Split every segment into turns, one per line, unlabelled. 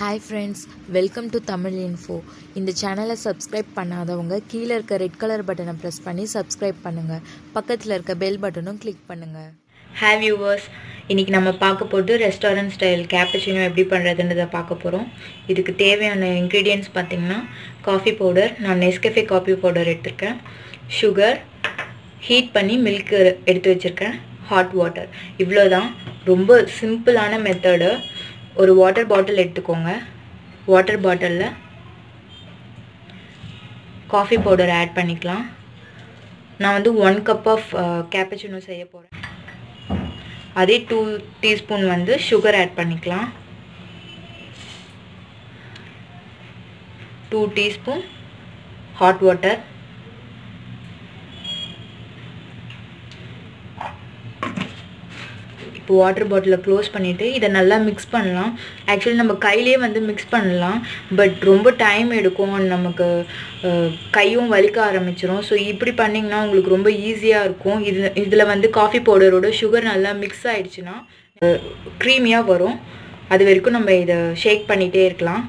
Hi friends welcome to Tamil info இந்த சேனலை subscribe பண்ணாதவங்க கீழே இருக்க ரெட் கலர் பட்டனை ப்ரெஸ் பண்ணி சப்ஸ்கிரைப் பண்ணுங்கள் பக்கத்தில் இருக்க பெல் பட்டனும் கிளிக் பண்ணுங்கள்
ஹாய் வியூவர்ஸ் இன்றைக்கி நம்ம பார்க்க போகிறது ரெஸ்டாரண்ட் ஸ்டைல் கேப்பச்சினோ எப்படி பண்ணுறதுன்றதை பார்க்க போகிறோம் இதுக்கு தேவையான இன்க்ரீடியன்ட்ஸ் பார்த்திங்கன்னா காஃபி பவுடர் நான் நெஸ்கஃபே காஃபி பவுடர் எடுத்திருக்கேன். சுகர் ஹீட் பண்ணி மில்க் எடுத்து வச்சுருக்கேன். ஹாட் வாட்டர் இவ்வளோ தான் ரொம்ப சிம்பிளான மெத்தடு ஒரு வாட்டர் பாட்டில் எடுத்துக்கோங்க. வாட்டர் பாட்டிலில் காஃபி பவுடர் ஆட் பண்ணிக்கலாம். நான் வந்து ஒன் கப் ஆஃப் கேப்பச்சினோ செய்ய போகிறேன் அதே டூ டீஸ்பூன் வந்து சுகர் ஆட் பண்ணிக்கலாம். டூ டீஸ்பூன் ஹாட் வாட்டர் இப்போ வாட்டர் பாட்டிலை க்ளோஸ் பண்ணிவிட்டு இதை நல்லா மிக்ஸ் பண்ணலாம். ஆக்சுவலி நம்ம கையிலே வந்து மிக்ஸ் பண்ணலாம். பட் ரொம்ப டைம் எடுக்கும். நமக்கு கையும் வலிக்க ஆரம்பிச்சிடும் ஸோ இப்படி பண்ணிங்கன்னா உங்களுக்கு ரொம்ப ஈஸியாக இருக்கும். இது இதில் வந்து காஃபி பவுடரோட சுகர் நல்லா மிக்ஸ் ஆகிடுச்சுன்னா க்ரீமியாக வரும். அது வரைக்கும் நம்ம இதை ஷேக் பண்ணிகிட்டே இருக்கலாம்.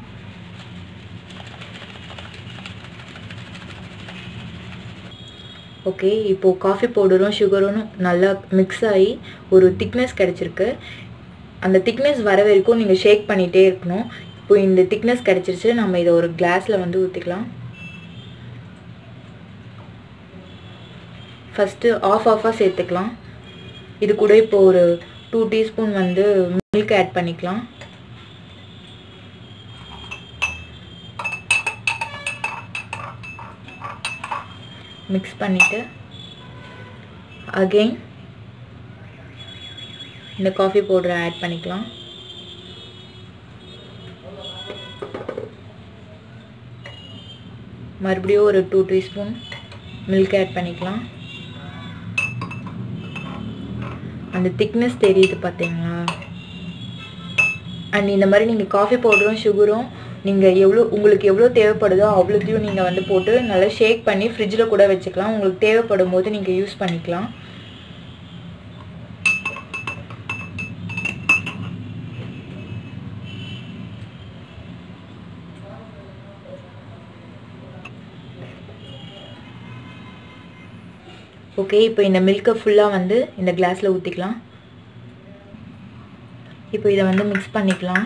ஓகே இப்போது காஃபி பவுடரும் சுகரும் நல்லா மிக்ஸ் ஆகி ஒரு திக்னஸ் கிடச்சிருக்கு. அந்த திக்னஸ் வர வரைக்கும் நீங்கள் ஷேக் பண்ணிகிட்டே இருக்கணும். இப்போ இந்த திக்னஸ் கிடச்சிருச்சு நம்ம இதை ஒரு கிளாஸில் வந்து ஊற்றிக்கலாம் ஃபஸ்ட்டு ஆஃப் ஆஃபாக சேர்த்துக்கலாம். இது கூட இப்போ ஒரு டூ டீஸ்பூன் வந்து மில்க் ஆட் பண்ணிக்கலாம். மிக்ஸ் பண்ணிவிட்டு அகெயின் இந்த காஃபி பவுடரை ஆட் பண்ணிக்கலாம். மறுபடியும் ஒரு டூ டீஸ்பூன் மில்க் ஆட் பண்ணிக்கலாம். அந்த திக்னஸ் தெரியுது பார்த்தீங்களா? அண்ட் இந்த மாதிரி நீங்கள் காஃபி பவுடரும் சுகரும் நீங்கள் எவ்வளோ உங்களுக்கு எவ்வளோ தேவைப்படுதோ அவ்வளோத்தையும் நீங்கள் வந்து போட்டு நல்லா ஷேக் பண்ணி ஃப்ரிட்ஜில் கூட வச்சுக்கலாம். உங்களுக்கு தேவைப்படும் போது நீங்கள் யூஸ் பண்ணிக்கலாம். ஓகே இப்போ இந்த மில்கை ஃபுல்லாக வந்து இந்த கிளாஸில் ஊற்றிக்கலாம் இப்போ இதை வந்து மிக்ஸ் பண்ணிக்கலாம்.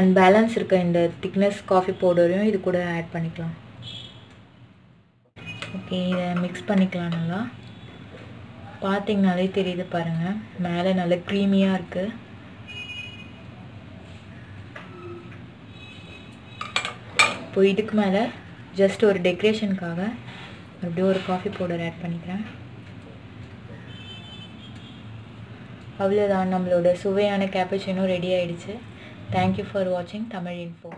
அண்ட் பேலன்ஸ் இருக்க இந்த திக்னஸ் காஃபி பவுடரையும் இது கூட ஆட் பண்ணிக்கலாம். ஓகே இதை மிக்ஸ் பண்ணிக்கலாம் நல்லா. பார்த்தீங்கனாலே தெரியுது பாருங்கள் மேலே நல்லா க்ரீமியாக இருக்குது இப்போ இதுக்கு மேலே ஜஸ்ட் ஒரு டெக்கரேஷனுக்காக அப்படியே ஒரு காஃபி பவுடர் ஆட் பண்ணிக்கிறேன். அவ்வளோதான் நம்மளோட சுவையான கேப்பச்சினும் ரெடி ஆகிடுச்சு தேங்க்யூ ஃபார் வாட்சிங் தமிழ் இன்ஃபோ